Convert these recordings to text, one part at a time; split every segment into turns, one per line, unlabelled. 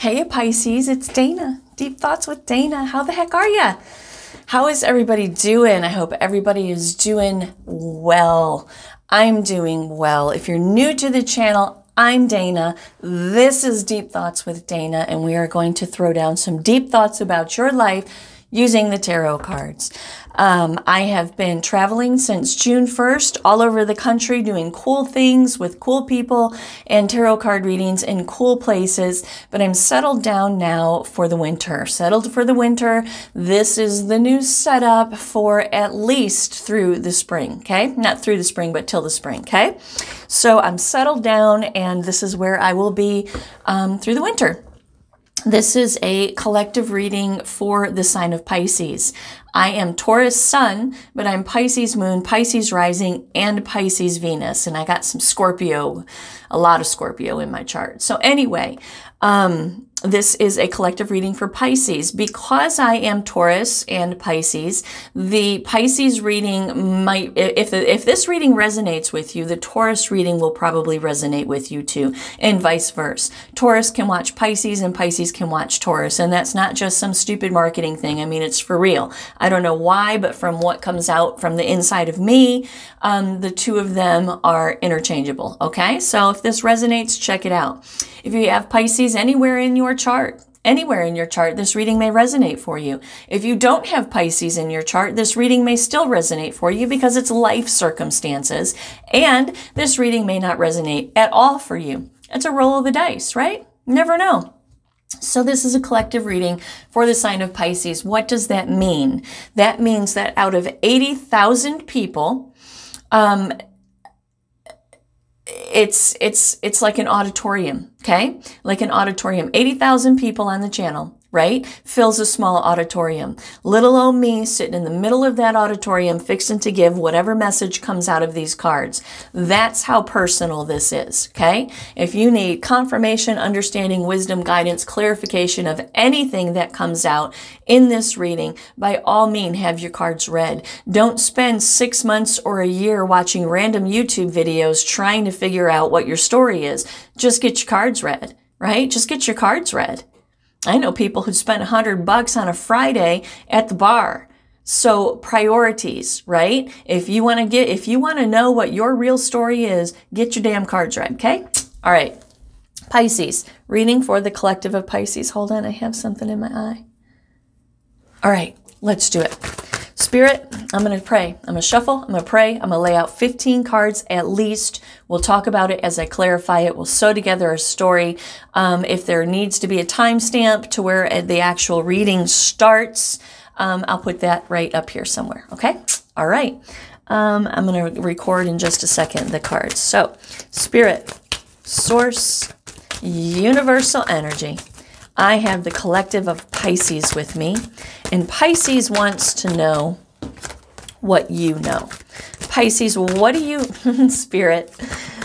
Hey Pisces, it's Dana. Deep Thoughts with Dana. How the heck are ya? How is everybody doing? I hope everybody is doing well. I'm doing well. If you're new to the channel, I'm Dana. This is Deep Thoughts with Dana, and we are going to throw down some deep thoughts about your life using the tarot cards. Um, I have been traveling since June 1st all over the country doing cool things with cool people and tarot card readings in cool places, but I'm settled down now for the winter. Settled for the winter. This is the new setup for at least through the spring, okay? Not through the spring, but till the spring, okay? So I'm settled down and this is where I will be um, through the winter. This is a collective reading for the sign of Pisces. I am Taurus Sun, but I'm Pisces Moon, Pisces Rising, and Pisces Venus. And I got some Scorpio, a lot of Scorpio in my chart. So anyway, um, this is a collective reading for Pisces. Because I am Taurus and Pisces, the Pisces reading might, if, if this reading resonates with you, the Taurus reading will probably resonate with you too, and vice versa. Taurus can watch Pisces and Pisces can watch Taurus, and that's not just some stupid marketing thing. I mean, it's for real. I don't know why, but from what comes out from the inside of me, um, the two of them are interchangeable. Okay, so if this resonates, check it out. If you have Pisces anywhere in your chart, anywhere in your chart, this reading may resonate for you. If you don't have Pisces in your chart, this reading may still resonate for you because it's life circumstances, and this reading may not resonate at all for you. It's a roll of the dice, right? Never know. So this is a collective reading for the sign of Pisces. What does that mean? That means that out of 80,000 people, um, it's it's it's like an auditorium, okay? Like an auditorium. 80,000 people on the channel right? Fills a small auditorium. Little old me sitting in the middle of that auditorium fixing to give whatever message comes out of these cards. That's how personal this is, okay? If you need confirmation, understanding, wisdom, guidance, clarification of anything that comes out in this reading, by all means, have your cards read. Don't spend six months or a year watching random YouTube videos trying to figure out what your story is. Just get your cards read, right? Just get your cards read. I know people who spent a hundred bucks on a Friday at the bar. So priorities, right? If you want to get, if you want to know what your real story is, get your damn cards right. Okay. All right. Pisces, reading for the collective of Pisces. Hold on. I have something in my eye. All right. Let's do it. Spirit, I'm going to pray. I'm going to shuffle. I'm going to pray. I'm going to lay out 15 cards at least. We'll talk about it as I clarify it. We'll sew together a story. Um, if there needs to be a timestamp to where the actual reading starts, um, I'll put that right up here somewhere. Okay? All right. Um, I'm going to record in just a second the cards. So, Spirit, Source, Universal Energy. I have the collective of Pisces with me, and Pisces wants to know what you know. Pisces, what do you, Spirit,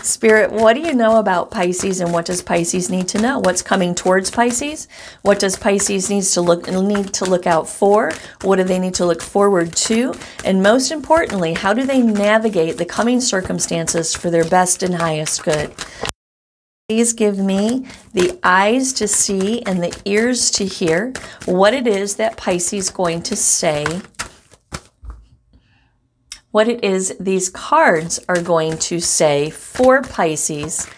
Spirit, what do you know about Pisces and what does Pisces need to know? What's coming towards Pisces? What does Pisces needs to look need to look out for? What do they need to look forward to? And most importantly, how do they navigate the coming circumstances for their best and highest good? Please give me the eyes to see and the ears to hear what it is that Pisces is going to say, what it is these cards are going to say for Pisces.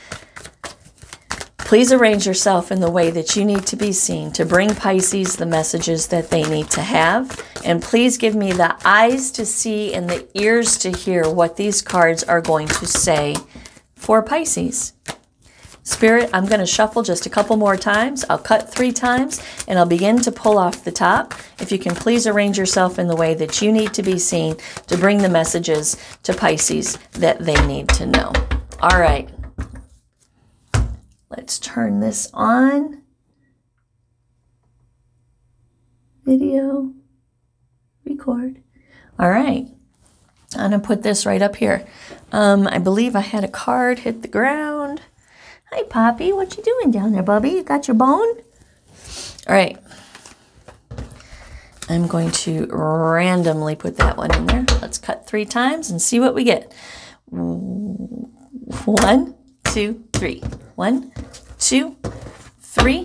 Please arrange yourself in the way that you need to be seen to bring Pisces the messages that they need to have. And please give me the eyes to see and the ears to hear what these cards are going to say for Pisces. Spirit, I'm going to shuffle just a couple more times. I'll cut three times and I'll begin to pull off the top. If you can please arrange yourself in the way that you need to be seen to bring the messages to Pisces that they need to know. All right. Let's turn this on. Video. Record. All right. I'm going to put this right up here. Um, I believe I had a card hit the ground. Hi, Poppy. What you doing down there, Bubby? You got your bone? All right. I'm going to randomly put that one in there. Let's cut three times and see what we get. One, two, three. One, two, three.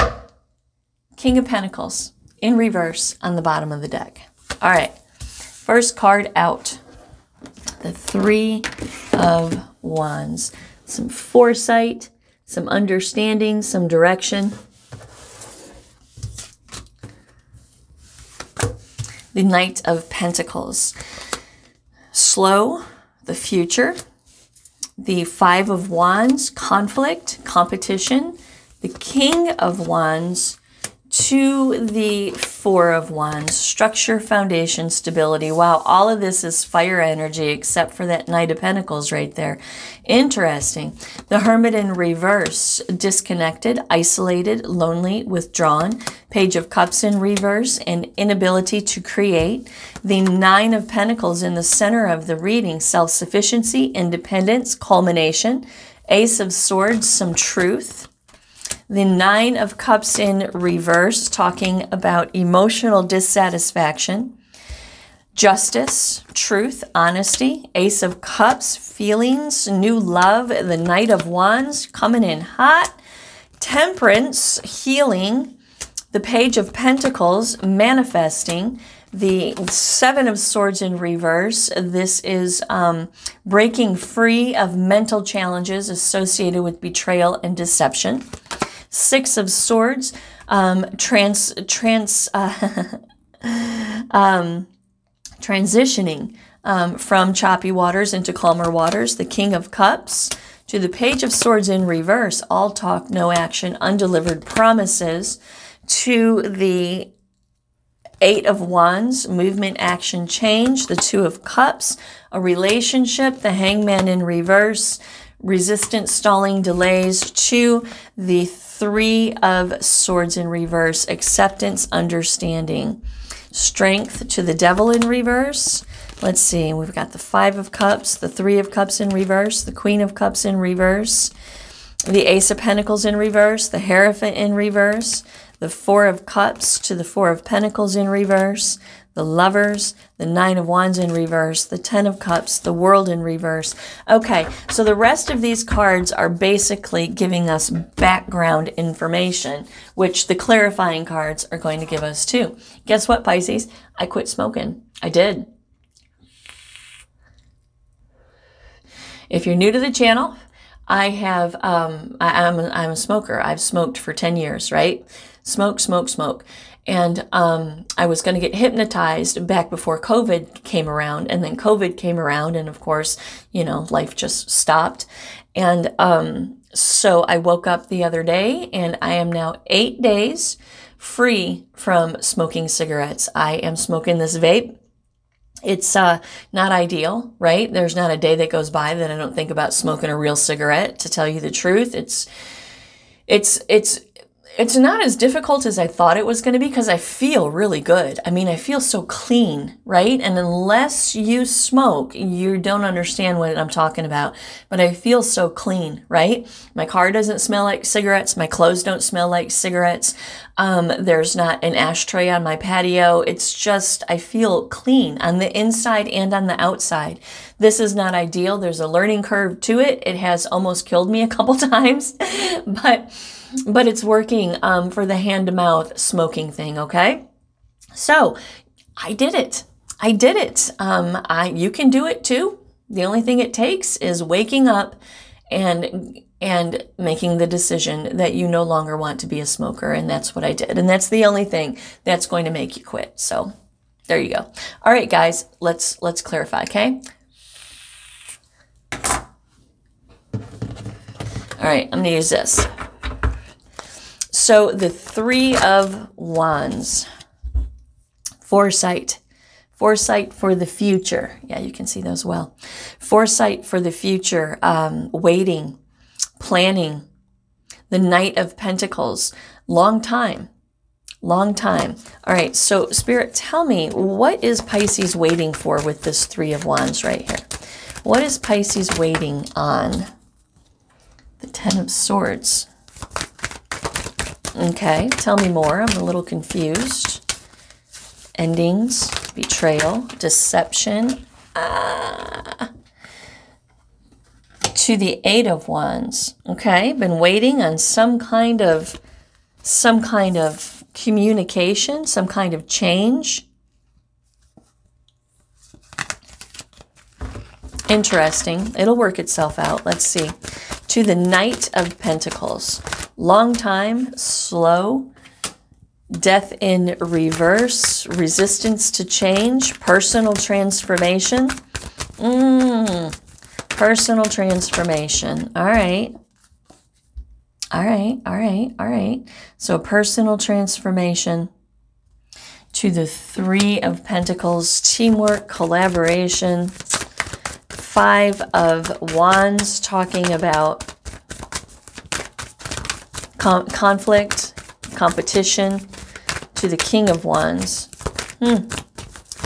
King of Pentacles in reverse on the bottom of the deck. All right, first card out. The Three of Wands. Some foresight, some understanding, some direction. The Knight of Pentacles. Slow, the future. The Five of Wands, conflict, competition. The King of Wands, to the Four of Wands, structure, foundation, stability. Wow, all of this is fire energy except for that Knight of Pentacles right there. Interesting. The Hermit in reverse, disconnected, isolated, lonely, withdrawn. Page of Cups in reverse, and inability to create. The Nine of Pentacles in the center of the reading, self-sufficiency, independence, culmination. Ace of Swords, some truth the Nine of Cups in reverse, talking about emotional dissatisfaction, justice, truth, honesty, Ace of Cups, feelings, new love, the Knight of Wands coming in hot, temperance, healing, the Page of Pentacles, manifesting, the Seven of Swords in reverse. This is um, breaking free of mental challenges associated with betrayal and deception. Six of Swords, um, trans, trans, uh, um, transitioning um, from choppy waters into calmer waters. The King of Cups to the Page of Swords in reverse. All talk, no action, undelivered promises. To the Eight of Wands, movement, action, change. The Two of Cups, a relationship. The Hangman in reverse, resistance, stalling, delays. To the Three of Swords in reverse, acceptance, understanding. Strength to the Devil in reverse. Let's see, we've got the Five of Cups, the Three of Cups in reverse, the Queen of Cups in reverse, the Ace of Pentacles in reverse, the Hierophant in reverse, the Four of Cups to the Four of Pentacles in reverse, the lovers, the nine of wands in reverse, the 10 of cups, the world in reverse. Okay, so the rest of these cards are basically giving us background information, which the clarifying cards are going to give us too. Guess what, Pisces? I quit smoking. I did. If you're new to the channel, I have, um, I, am I'm a smoker. I've smoked for 10 years, right? Smoke, smoke, smoke. And um, I was going to get hypnotized back before COVID came around. And then COVID came around. And of course, you know, life just stopped. And um, so I woke up the other day and I am now eight days free from smoking cigarettes. I am smoking this vape. It's uh, not ideal, right? There's not a day that goes by that I don't think about smoking a real cigarette. To tell you the truth, it's it's it's it's not as difficult as I thought it was going to be because I feel really good. I mean, I feel so clean, right? And unless you smoke, you don't understand what I'm talking about. But I feel so clean, right? My car doesn't smell like cigarettes. My clothes don't smell like cigarettes. Um, there's not an ashtray on my patio. It's just, I feel clean on the inside and on the outside. This is not ideal. There's a learning curve to it. It has almost killed me a couple times, but but it's working um, for the hand to mouth smoking thing, okay? So I did it. I did it. Um, I you can do it too. The only thing it takes is waking up and and making the decision that you no longer want to be a smoker and that's what I did. And that's the only thing that's going to make you quit. So there you go. All right guys, let's let's clarify, okay? All right, I'm to use this. So the Three of Wands, foresight, foresight for the future. Yeah, you can see those well. Foresight for the future, um, waiting, planning. The Knight of Pentacles, long time, long time. All right, so Spirit, tell me, what is Pisces waiting for with this Three of Wands right here? What is Pisces waiting on? The Ten of Swords. Okay, tell me more. I'm a little confused. Endings, betrayal, deception. Ah. To the Eight of Wands. Okay, been waiting on some kind of some kind of communication, some kind of change. Interesting. It'll work itself out. Let's see. To the Knight of Pentacles. Long time, slow, death in reverse, resistance to change, personal transformation. Mmm, personal transformation. All right. All right, all right, all right. So personal transformation to the Three of Pentacles, teamwork, collaboration. Five of Wands, talking about con conflict, competition. To the King of Wands. Hmm.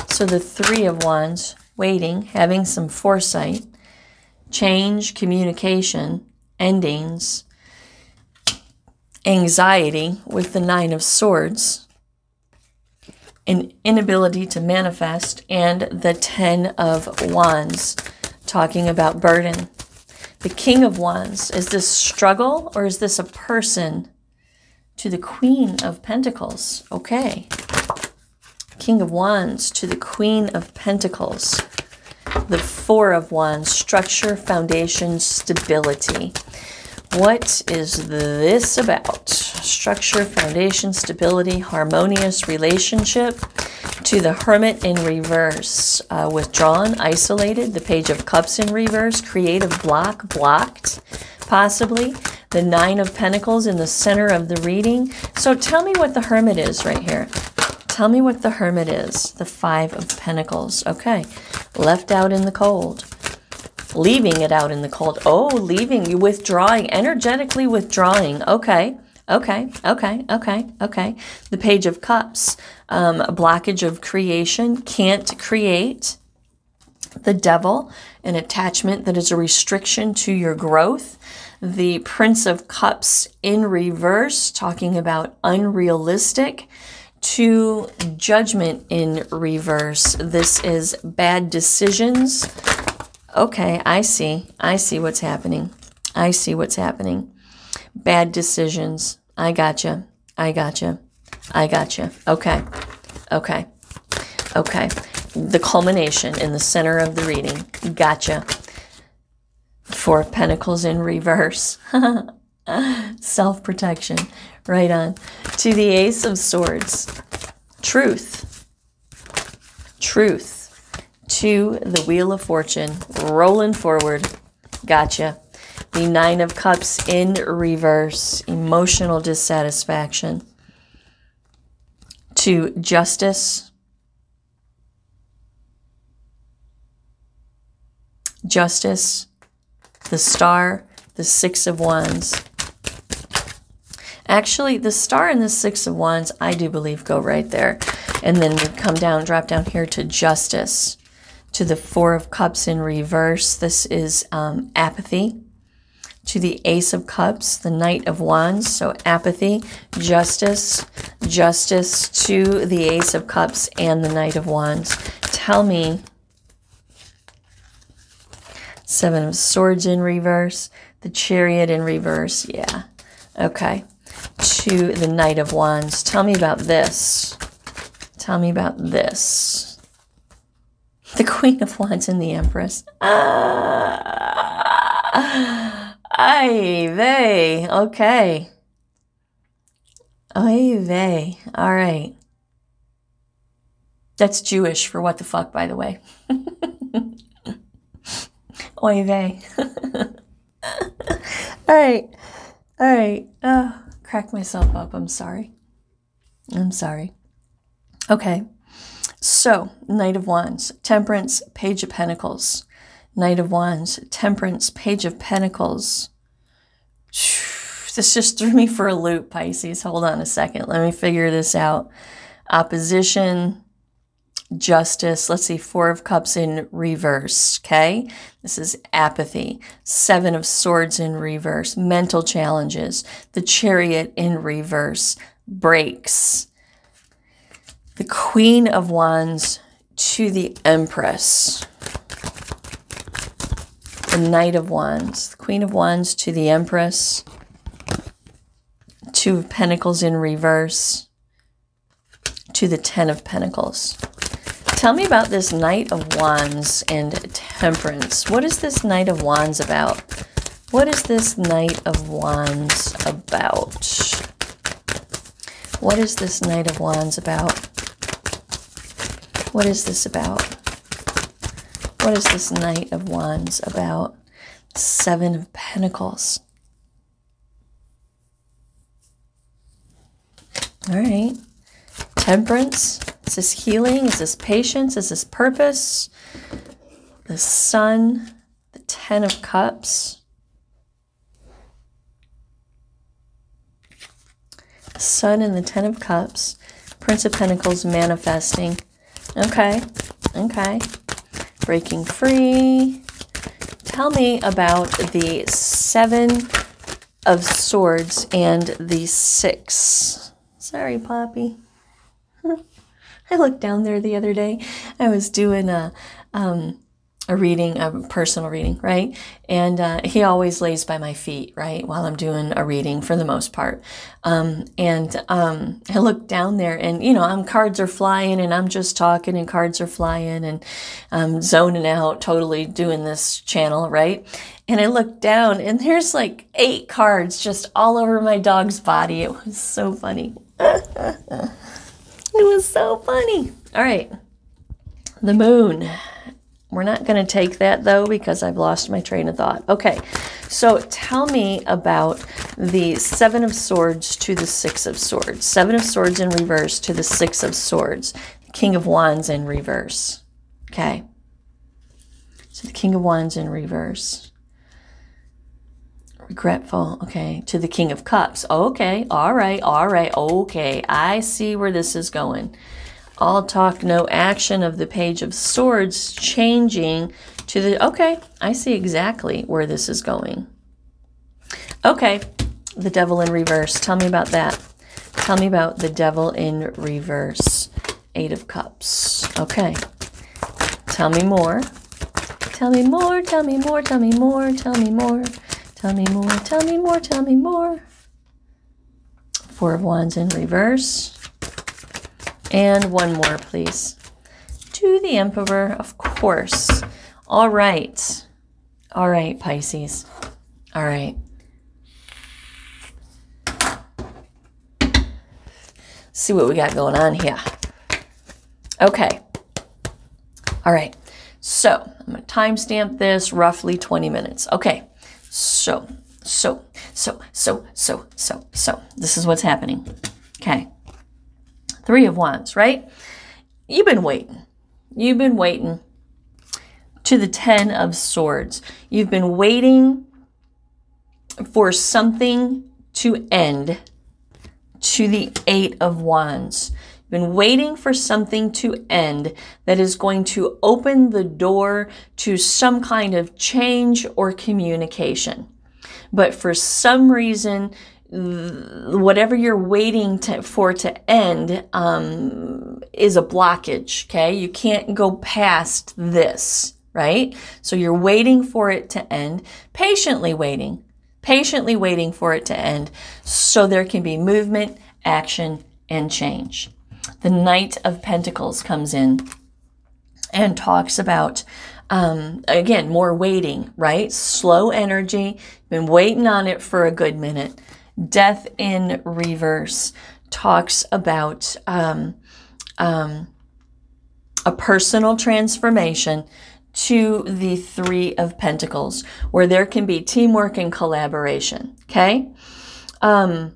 So the Three of Wands, waiting, having some foresight, change, communication, endings anxiety with the Nine of Swords, an inability to manifest, and the Ten of Wands, talking about burden. The King of Wands, is this struggle or is this a person? To the Queen of Pentacles, okay. King of Wands to the Queen of Pentacles. The Four of Wands, structure, foundation, stability. What is this about? Structure, foundation, stability, harmonious relationship. To the Hermit in reverse. Uh, withdrawn, isolated. The Page of Cups in reverse. Creative block, blocked, possibly. The Nine of Pentacles in the center of the reading. So tell me what the Hermit is right here. Tell me what the Hermit is. The Five of Pentacles. Okay. Left out in the cold leaving it out in the cold. Oh, leaving, you withdrawing, energetically withdrawing. Okay, okay, okay, okay, okay. The Page of Cups, um, a blockage of creation, can't create. The Devil, an attachment that is a restriction to your growth. The Prince of Cups in reverse, talking about unrealistic to judgment in reverse. This is bad decisions, Okay, I see. I see what's happening. I see what's happening. Bad decisions. I gotcha. I gotcha. I gotcha. Okay. Okay. Okay. The culmination in the center of the reading. Gotcha. Four of Pentacles in reverse. Self protection. Right on. To the Ace of Swords. Truth. Truth to the Wheel of Fortune, rolling forward. Gotcha. The Nine of Cups in reverse, emotional dissatisfaction. To Justice. Justice, the Star, the Six of Wands. Actually, the Star and the Six of Wands, I do believe, go right there. And then we come down, drop down here to Justice to the Four of Cups in reverse. This is um, apathy. To the Ace of Cups, the Knight of Wands. So apathy, justice, justice to the Ace of Cups and the Knight of Wands. Tell me. Seven of Swords in reverse. The Chariot in reverse. Yeah. Okay. To the Knight of Wands. Tell me about this. Tell me about this. The Queen of Wands and the Empress. Ah, ay vey. Okay. Ay vey. All right. That's Jewish for what the fuck, by the way. Oy vey. All right. All right. Uh, crack myself up. I'm sorry. I'm sorry. Okay. So, Knight of Wands, Temperance, Page of Pentacles. Knight of Wands, Temperance, Page of Pentacles. This just threw me for a loop, Pisces. Hold on a second. Let me figure this out. Opposition, justice. Let's see, Four of Cups in reverse, okay? This is apathy. Seven of Swords in reverse. Mental challenges. The Chariot in reverse. Breaks the Queen of Wands to the Empress. The Knight of Wands. The Queen of Wands to the Empress. Two of Pentacles in reverse. to the Ten of Pentacles. Tell me about this Knight of Wands and Temperance. What is this Knight of Wands about? What is this Knight of Wands about? What is this Knight of Wands about? What is this about? What is this Knight of Wands about? Seven of Pentacles. All right. Temperance. Is this healing? Is this patience? Is this purpose? The Sun. The Ten of Cups. Sun and the Ten of Cups. Prince of Pentacles manifesting. Okay. Okay. Breaking free. Tell me about the Seven of Swords and the Six Sorry, Poppy. I looked down there the other day. I was doing a um, a reading, a personal reading, right? And uh, he always lays by my feet, right, while I'm doing a reading for the most part. Um, and um, I look down there, and you know, I'm cards are flying, and I'm just talking, and cards are flying, and I'm zoning out, totally doing this channel, right? And I look down, and there's like eight cards just all over my dog's body. It was so funny. it was so funny. All right. The moon. We're not going to take that though because I've lost my train of thought. Okay, so tell me about the Seven of Swords to the Six of Swords. Seven of Swords in reverse to the Six of Swords. King of Wands in reverse. Okay. So the King of Wands in reverse regretful. Okay. To the King of Cups. Okay. All right. All right. Okay. I see where this is going. All talk, no action of the Page of Swords changing to the. Okay. I see exactly where this is going. Okay. The Devil in reverse. Tell me about that. Tell me about the Devil in reverse. Eight of Cups. Okay. Tell me more. Tell me more, tell me more, tell me more, tell me more. Tell me more, tell me more, tell me more. Four of Wands in reverse. And one more, please. To the Emperor, of course. All right. All right, Pisces. All right. see what we got going on here. Okay. All right. So I'm going to timestamp this roughly 20 minutes. Okay. So, so, so, so, so, so, so. This is what's happening. Okay. Three of Wands, right? You've been waiting. You've been waiting to the Ten of Swords. You've been waiting for something to end to the Eight of Wands You've been waiting for something to end that is going to open the door to some kind of change or communication. But for some reason, whatever you're waiting to, for to end um, is a blockage. Okay. You can't go past this, right? So you're waiting for it to end, patiently waiting, patiently waiting for it to end so there can be movement, action, and change the Knight of Pentacles comes in and talks about, um, again, more waiting, right? Slow energy, been waiting on it for a good minute. Death in reverse talks about um, um, a personal transformation to the Three of Pentacles, where there can be teamwork and collaboration. Okay. Um,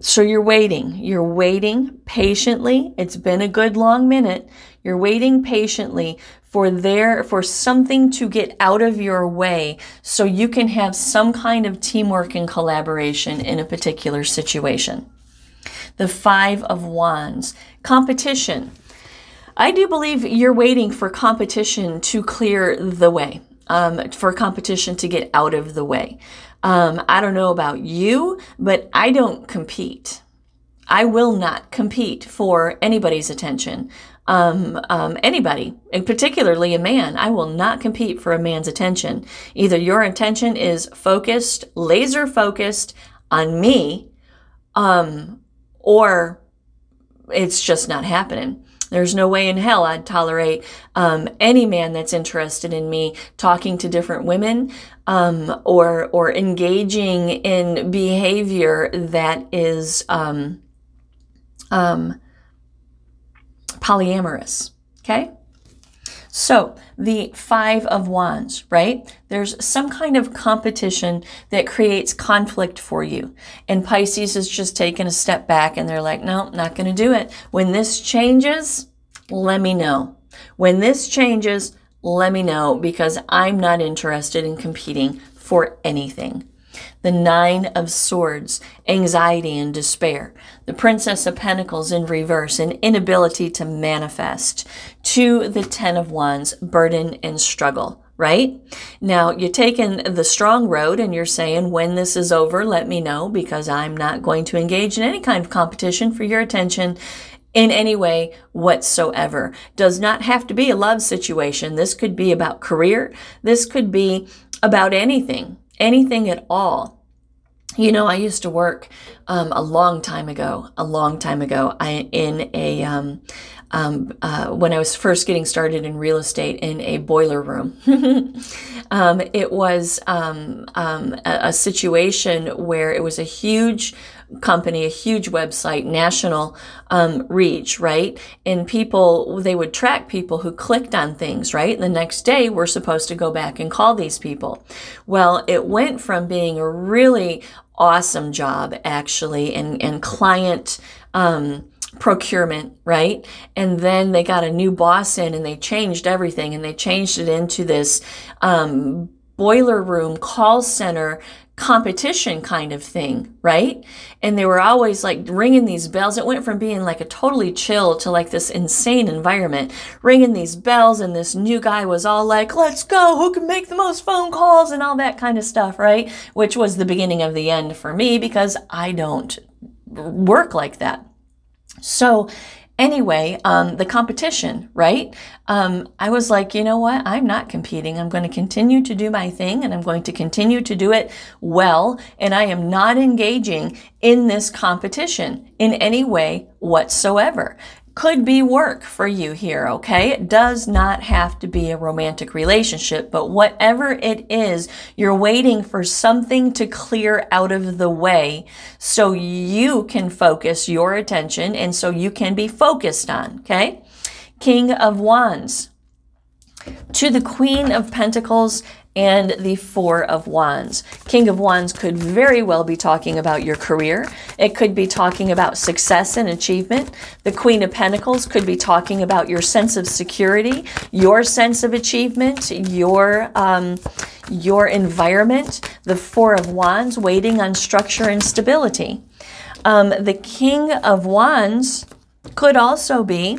so you're waiting. You're waiting patiently. It's been a good long minute. You're waiting patiently for there for something to get out of your way so you can have some kind of teamwork and collaboration in a particular situation. The 5 of wands, competition. I do believe you're waiting for competition to clear the way. Um, for competition to get out of the way. Um, I don't know about you, but I don't compete. I will not compete for anybody's attention. Um, um, anybody, and particularly a man, I will not compete for a man's attention. Either your attention is focused, laser focused on me, um, or it's just not happening. There's no way in hell I'd tolerate um, any man that's interested in me talking to different women um, or or engaging in behavior that is um, um polyamorous. Okay. So the five of wands, right? There's some kind of competition that creates conflict for you. And Pisces has just taken a step back and they're like, no, not going to do it. When this changes, let me know. When this changes, let me know because I'm not interested in competing for anything the Nine of Swords, anxiety and despair, the Princess of Pentacles in reverse, an inability to manifest, to the Ten of Wands, burden and struggle right? Now, you're taking the strong road and you're saying, when this is over, let me know because I'm not going to engage in any kind of competition for your attention in any way whatsoever. Does not have to be a love situation. This could be about career. This could be about anything anything at all. You know, I used to work um, a long time ago, a long time ago, I, in a, um, um, uh, when I was first getting started in real estate in a boiler room. Um, it was um, um, a, a situation where it was a huge company, a huge website, national um, reach, right? And people, they would track people who clicked on things, right? And the next day, we're supposed to go back and call these people. Well, it went from being a really awesome job, actually, and, and client, um, procurement, right? And then they got a new boss in and they changed everything and they changed it into this um, boiler room call center competition kind of thing, right? And they were always like ringing these bells. It went from being like a totally chill to like this insane environment, ringing these bells. And this new guy was all like, let's go, who can make the most phone calls and all that kind of stuff, right? Which was the beginning of the end for me because I don't work like that. So anyway, um, the competition, right? Um, I was like, you know what? I'm not competing. I'm going to continue to do my thing and I'm going to continue to do it well. And I am not engaging in this competition in any way whatsoever could be work for you here, okay? It does not have to be a romantic relationship, but whatever it is, you're waiting for something to clear out of the way so you can focus your attention and so you can be focused on, okay? King of Wands. To the Queen of Pentacles and the Four of Wands. King of Wands could very well be talking about your career. It could be talking about success and achievement. The Queen of Pentacles could be talking about your sense of security, your sense of achievement, your um, your environment. The Four of Wands waiting on structure and stability. Um, the King of Wands could also be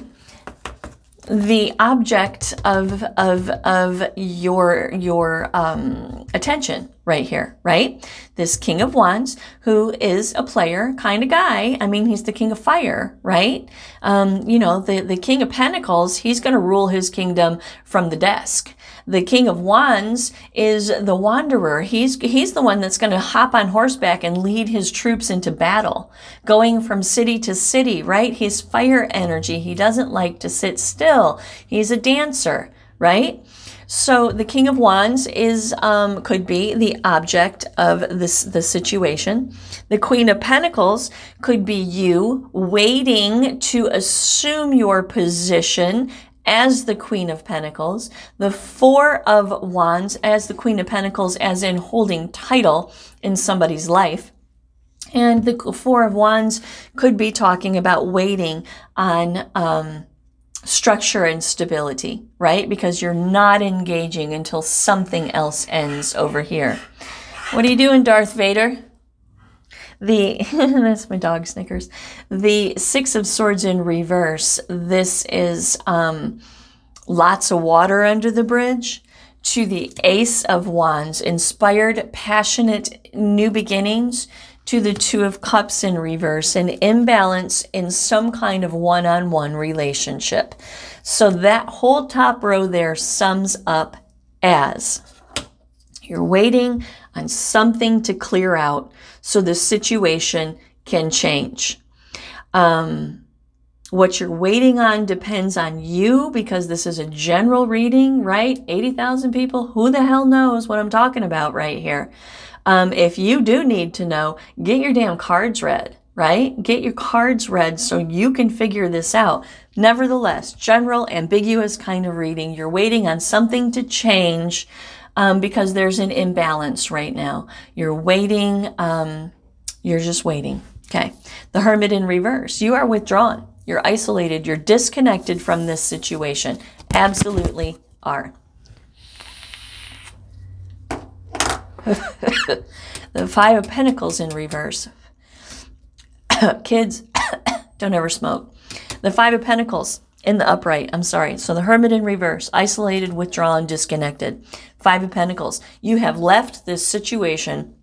the object of of of your your um, attention right here, right? This King of Wands, who is a player kind of guy. I mean, he's the King of Fire, right? Um, you know, the the King of Pentacles. He's going to rule his kingdom from the desk. The King of Wands is the wanderer. He's, he's the one that's going to hop on horseback and lead his troops into battle, going from city to city, right? He's fire energy. He doesn't like to sit still. He's a dancer, right? So the King of Wands is um, could be the object of this the situation. The Queen of Pentacles could be you waiting to assume your position as the Queen of Pentacles, the Four of Wands as the Queen of Pentacles, as in holding title in somebody's life. And the Four of Wands could be talking about waiting on um, structure and stability, right? Because you're not engaging until something else ends over here. What are you doing, Darth Vader? The that's my dog Snickers. The Six of Swords in reverse. This is um, lots of water under the bridge. To the Ace of Wands, inspired, passionate new beginnings. To the Two of Cups in reverse, an imbalance in some kind of one on one relationship. So that whole top row there sums up as you're waiting on something to clear out so the situation can change. Um, What you're waiting on depends on you because this is a general reading, right? 80,000 people. Who the hell knows what I'm talking about right here? Um, if you do need to know, get your damn cards read, right? Get your cards read so you can figure this out. Nevertheless, general, ambiguous kind of reading. You're waiting on something to change um, because there's an imbalance right now. You're waiting. Um, you're just waiting. Okay. The hermit in reverse. You are withdrawn. You're isolated. You're disconnected from this situation. Absolutely are. the Five of Pentacles in reverse. Kids, don't ever smoke. The Five of Pentacles in the upright. I'm sorry. So the Hermit in reverse, isolated, withdrawn, disconnected. Five of Pentacles. You have left this situation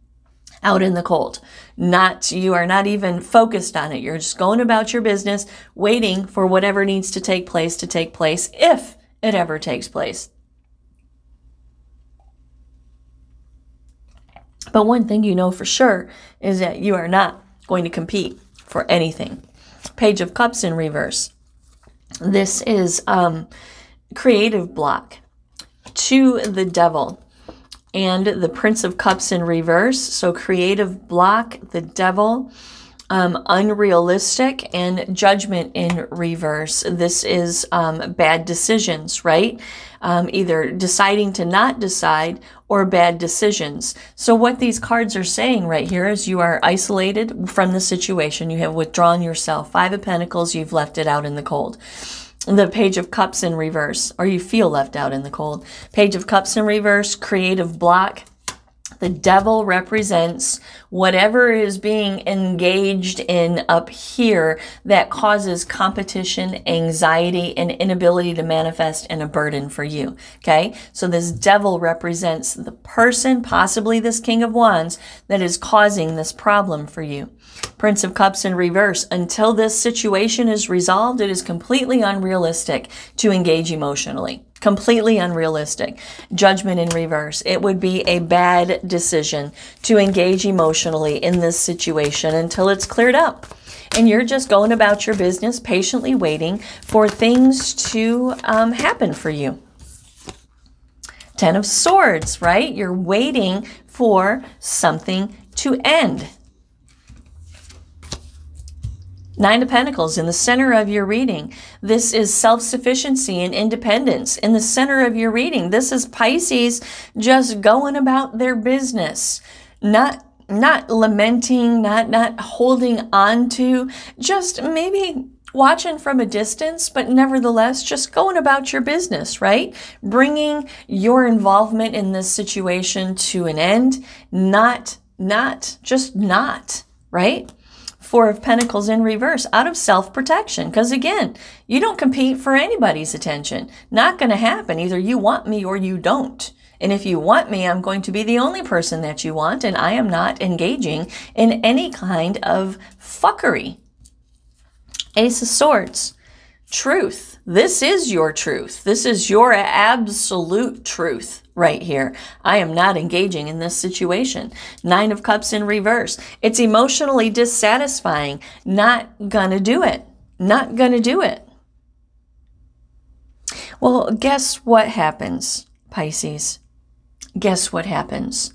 out in the cold. Not, you are not even focused on it. You're just going about your business, waiting for whatever needs to take place to take place if it ever takes place. But one thing you know for sure is that you are not going to compete for anything. Page of Cups in reverse. This is um, creative block to the devil and the Prince of Cups in reverse. So creative block, the devil, um, unrealistic, and judgment in reverse. This is um, bad decisions, right? Um, either deciding to not decide or bad decisions. So what these cards are saying right here is you are isolated from the situation. You have withdrawn yourself. Five of Pentacles, you've left it out in the cold the Page of Cups in reverse, or you feel left out in the cold. Page of Cups in reverse, creative block. The devil represents whatever is being engaged in up here that causes competition, anxiety, and inability to manifest and a burden for you. Okay. So this devil represents the person, possibly this King of Wands, that is causing this problem for you. Prince of Cups in reverse. Until this situation is resolved, it is completely unrealistic to engage emotionally. Completely unrealistic. Judgment in reverse. It would be a bad decision to engage emotionally in this situation until it's cleared up. And you're just going about your business, patiently waiting for things to um, happen for you. Ten of Swords, right? You're waiting for something to end. Nine of Pentacles in the center of your reading. This is self-sufficiency and independence in the center of your reading. This is Pisces just going about their business, not not lamenting, not not holding on to, just maybe watching from a distance, but nevertheless just going about your business, right? Bringing your involvement in this situation to an end, not not just not, right? Four of Pentacles in reverse out of self protection. Because again, you don't compete for anybody's attention. Not going to happen. Either you want me or you don't. And if you want me, I'm going to be the only person that you want, and I am not engaging in any kind of fuckery. Ace of Swords, truth. This is your truth. This is your absolute truth right here. I am not engaging in this situation. Nine of Cups in reverse. It's emotionally dissatisfying. Not gonna do it. Not gonna do it. Well, guess what happens, Pisces? Guess what happens?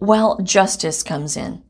Well, justice comes in.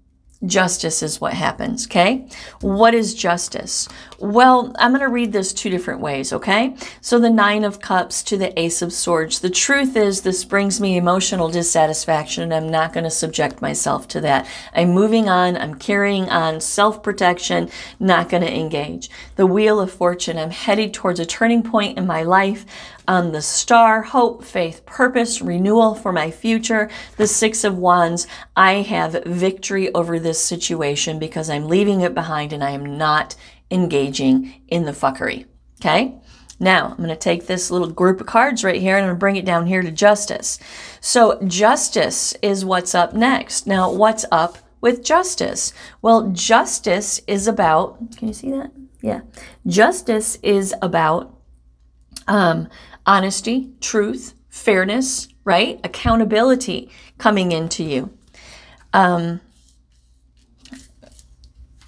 Justice is what happens, okay? What is justice? Well, I'm going to read this two different ways, okay? So the Nine of Cups to the Ace of Swords. The truth is this brings me emotional dissatisfaction and I'm not going to subject myself to that. I'm moving on. I'm carrying on self-protection, not going to engage. The Wheel of Fortune. I'm headed towards a turning point in my life um, the star, hope, faith, purpose, renewal for my future. The Six of Wands, I have victory over this situation because I'm leaving it behind and I am not engaging in the fuckery. Okay? Now, I'm going to take this little group of cards right here and I'm going to bring it down here to justice. So, justice is what's up next. Now, what's up with justice? Well, justice is about, can you see that? Yeah. Justice is about um, honesty, truth, fairness, right? Accountability coming into you. Um,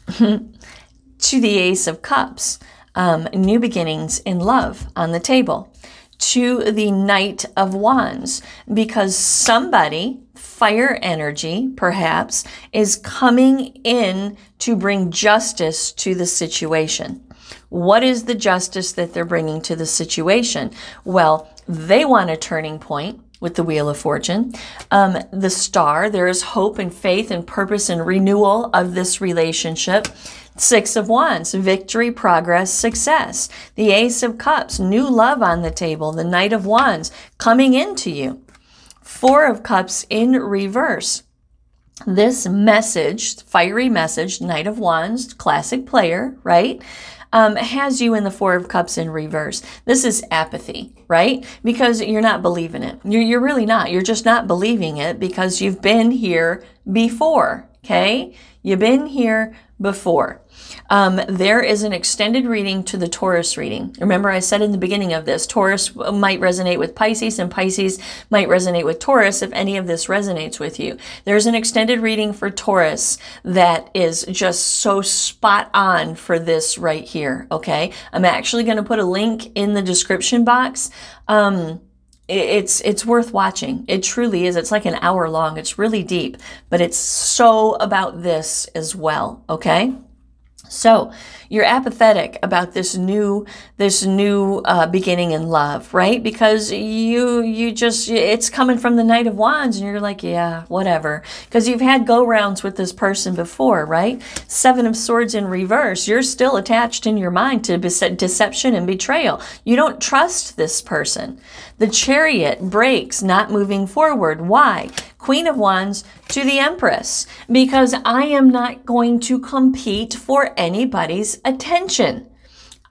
to the Ace of Cups. um, new beginnings in love on the table. To the Knight of Wands, because somebody, fire energy perhaps, is coming in to bring justice to the situation. What is the justice that they're bringing to the situation? Well, they want a turning point with the Wheel of Fortune. Um, the star, there is hope and faith and purpose and renewal of this relationship. Six of Wands, victory, progress, success. The Ace of Cups, new love on the table. The Knight of Wands, coming into you. Four of Cups in reverse. This message, fiery message, Knight of Wands, classic player, right? Um, has you in the Four of Cups in reverse. This is apathy, right? Because you're not believing it. You're, you're really not. You're just not believing it because you've been here before, okay? You've been here before. Um, there is an extended reading to the Taurus reading. Remember, I said in the beginning of this, Taurus might resonate with Pisces and Pisces might resonate with Taurus if any of this resonates with you. There's an extended reading for Taurus that is just so spot on for this right here. Okay. I'm actually going to put a link in the description box. Um, it's it's worth watching. It truly is. It's like an hour long. It's really deep, but it's so about this as well, okay? So you're apathetic about this new this new uh, beginning in love, right? Because you you just it's coming from the Knight of Wands, and you're like, yeah, whatever. Because you've had go rounds with this person before, right? Seven of Swords in reverse. You're still attached in your mind to deception and betrayal. You don't trust this person. The Chariot breaks, not moving forward. Why? Queen of Wands to the Empress because I am not going to compete for anybody's attention.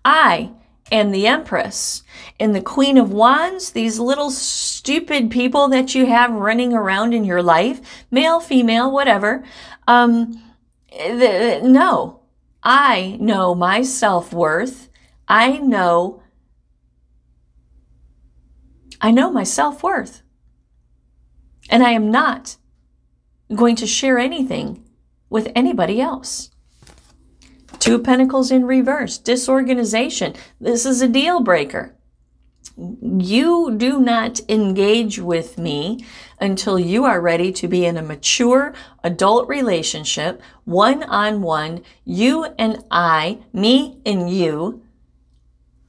I am the Empress. And the Queen of Wands, these little stupid people that you have running around in your life, male, female, whatever, um, no. I know my self worth. I know. I know my self worth. And I am not going to share anything with anybody else. Two Pentacles in reverse, disorganization. This is a deal breaker. You do not engage with me until you are ready to be in a mature adult relationship, one on one, you and I, me and you,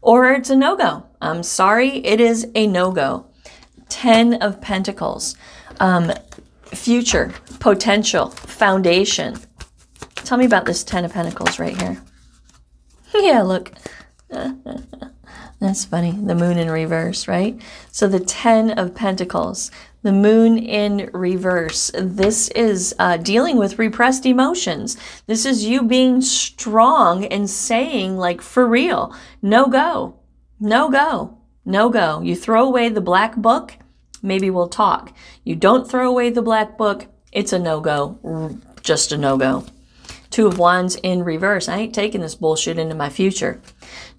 or it's a no go. I'm sorry, it is a no go. Ten of Pentacles um, future, potential, foundation. Tell me about this Ten of Pentacles right here. yeah, look. That's funny. The moon in reverse, right? So the Ten of Pentacles, the moon in reverse. This is uh, dealing with repressed emotions. This is you being strong and saying, like, for real, no go, no go, no go. You throw away the black book maybe we'll talk. You don't throw away the black book, it's a no go, just a no go. Two of Wands in reverse. I ain't taking this bullshit into my future.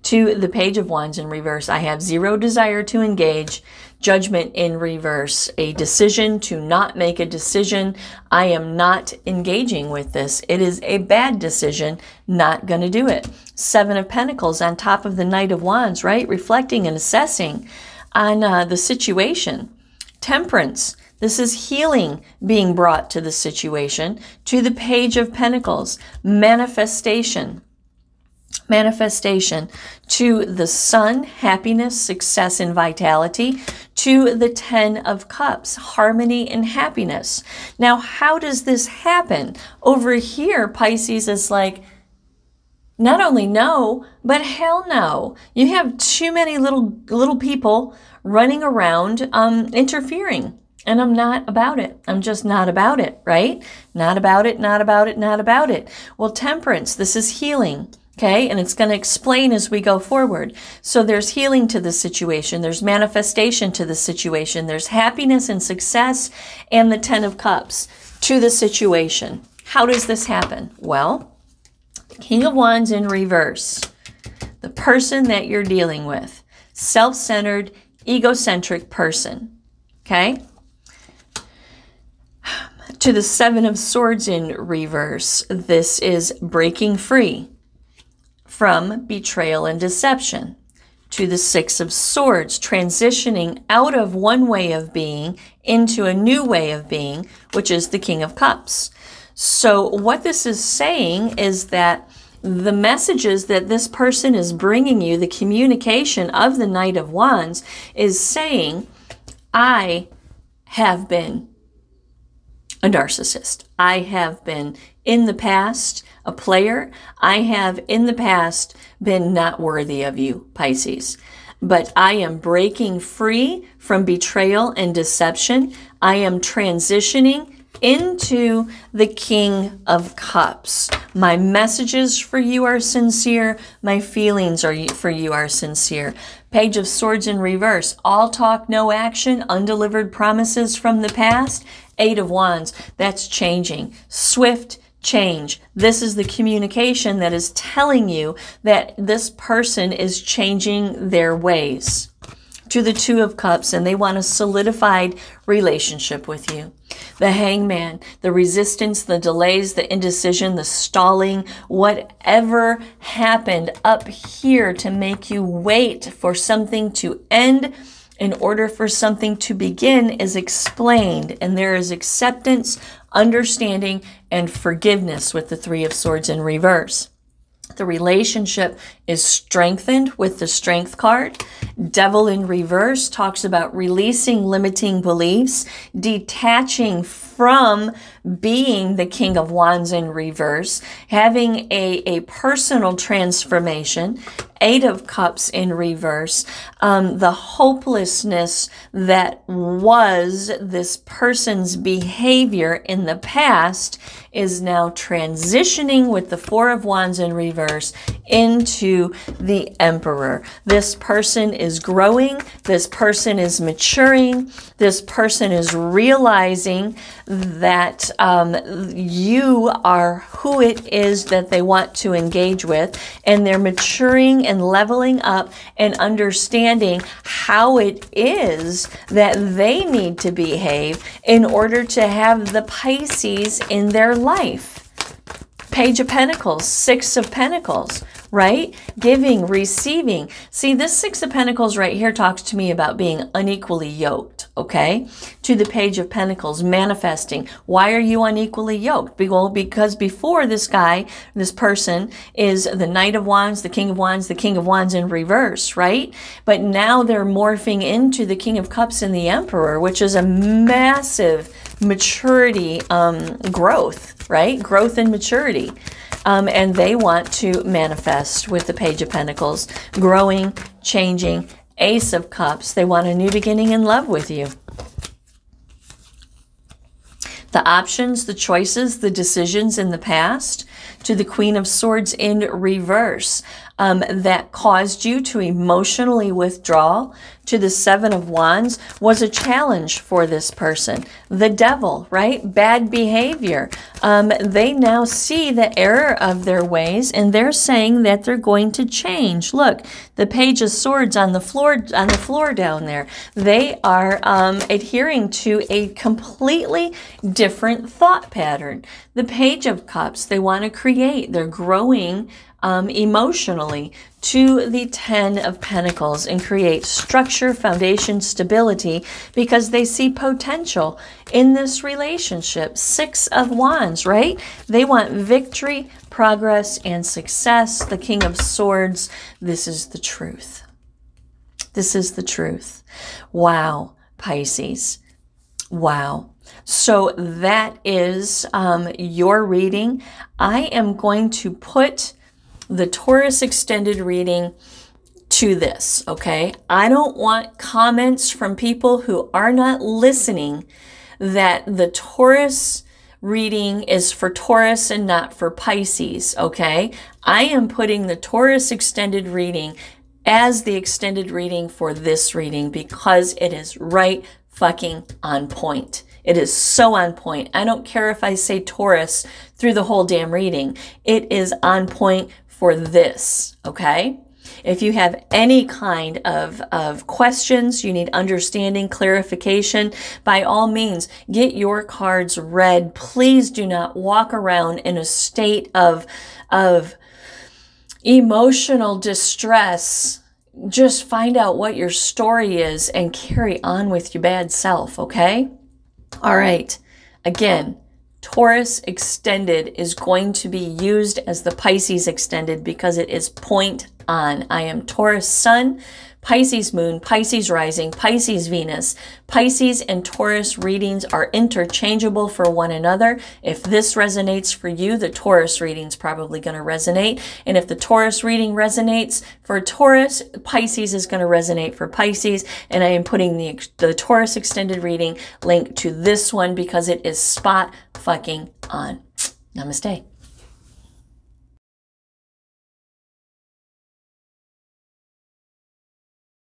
To the Page of Wands in reverse. I have zero desire to engage. Judgment in reverse. A decision to not make a decision. I am not engaging with this. It is a bad decision. Not going to do it. Seven of Pentacles on top of the Knight of Wands, right? Reflecting and assessing on uh, the situation. Temperance. This is healing being brought to the situation. To the Page of Pentacles. Manifestation. Manifestation. To the Sun. Happiness, success, and vitality. To the Ten of Cups. Harmony and happiness. Now, how does this happen? Over here, Pisces is like, not only no, but hell no. You have too many little little people running around um, interfering. And I'm not about it. I'm just not about it, right? Not about it, not about it, not about it. Well, temperance, this is healing. Okay, and it's going to explain as we go forward. So there's healing to the situation, there's manifestation to the situation, there's happiness and success, and the Ten of Cups to the situation. How does this happen? Well, King of Wands in reverse, the person that you're dealing with, self centered, egocentric person. Okay? To the Seven of Swords in reverse, this is breaking free. from betrayal and deception to the Six of Swords, transitioning out of one way of being into a new way of being, which is the King of Cups. So, what this is saying is that the messages that this person is bringing you, the communication of the Knight of Wands, is saying, I have been a narcissist. I have been in the past a player. I have in the past been not worthy of you, Pisces. But I am breaking free from betrayal and deception. I am transitioning into the King of Cups. My messages for you are sincere. My feelings are for you are sincere. Page of Swords in reverse. All talk, no action. Undelivered promises from the past. Eight of Wands. That's changing. Swift change. This is the communication that is telling you that this person is changing their ways to the Two of Cups and they want a solidified relationship with you. The hangman, the resistance, the delays, the indecision, the stalling, whatever happened up here to make you wait for something to end in order for something to begin is explained and there is acceptance, understanding, and forgiveness with the Three of Swords in reverse. The relationship is strengthened with the strength card. Devil in reverse talks about releasing limiting beliefs, detaching from being the King of Wands in reverse, having a, a personal transformation, Eight of Cups in reverse, um, the hopelessness that was this person's behavior in the past is now transitioning with the Four of Wands in reverse into the Emperor. This person is growing, this person is maturing, this person is realizing that um, you are who it is that they want to engage with, and they're maturing and leveling up and understanding how it is that they need to behave in order to have the Pisces in their life. Page of Pentacles, Six of Pentacles right? Giving, receiving. See, this Six of Pentacles right here talks to me about being unequally yoked, okay? To the Page of Pentacles, manifesting. Why are you unequally yoked? Well, because before this guy, this person, is the Knight of Wands, the King of Wands, the King of Wands in reverse, right? But now they're morphing into the King of Cups and the Emperor, which is a massive maturity um, growth, right? Growth and maturity. Um, and they want to manifest with the Page of Pentacles, growing, changing, Ace of Cups. They want a new beginning in love with you. The options, the choices, the decisions in the past to the Queen of Swords in reverse um, that caused you to emotionally withdraw to the Seven of Wands was a challenge for this person. The devil, right? Bad behavior. Um, they now see the error of their ways and they're saying that they're going to change. Look, the Page of Swords on the floor, on the floor down there. They are um, adhering to a completely different thought pattern. The Page of Cups, they want to create. They're growing um, emotionally to the Ten of Pentacles and create structure, foundation, stability because they see potential in this relationship. Six of Wands, right? They want victory, progress, and success. The King of Swords, this is the truth. This is the truth. Wow, Pisces. Wow. So that is um, your reading. I am going to put the Taurus extended reading to this, okay? I don't want comments from people who are not listening that the Taurus reading is for Taurus and not for Pisces, okay? I am putting the Taurus extended reading as the extended reading for this reading because it is right fucking on point. It is so on point. I don't care if I say Taurus through the whole damn reading. It is on point for this, okay? If you have any kind of, of questions, you need understanding, clarification, by all means, get your cards read. Please do not walk around in a state of, of emotional distress, just find out what your story is and carry on with your bad self, okay? All right. Again, Taurus extended is going to be used as the Pisces extended because it is point on. I am Taurus Sun, Pisces Moon, Pisces Rising, Pisces Venus. Pisces and Taurus readings are interchangeable for one another. If this resonates for you, the Taurus reading is probably going to resonate. And if the Taurus reading resonates for Taurus, Pisces is going to resonate for Pisces. And I am putting the, the Taurus extended reading link to this one because it is spot fucking on. Namaste.